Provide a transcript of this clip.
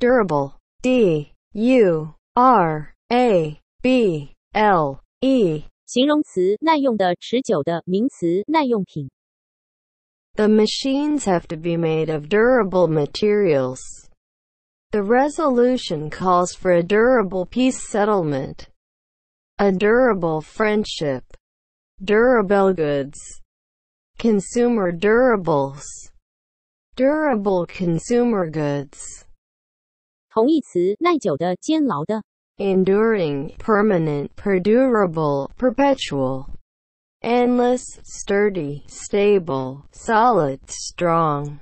durable, D U R A B L E. 形容词，耐用的、持久的；名词，耐用品。 The machines have to be made of durable materials. The resolution calls for a durable peace settlement, a durable friendship, durable goods, consumer durables, durable consumer goods, 同义词，耐久的、坚牢的。 enduring, permanent, perdurable, perpetual, endless, sturdy, stable, solid, strong.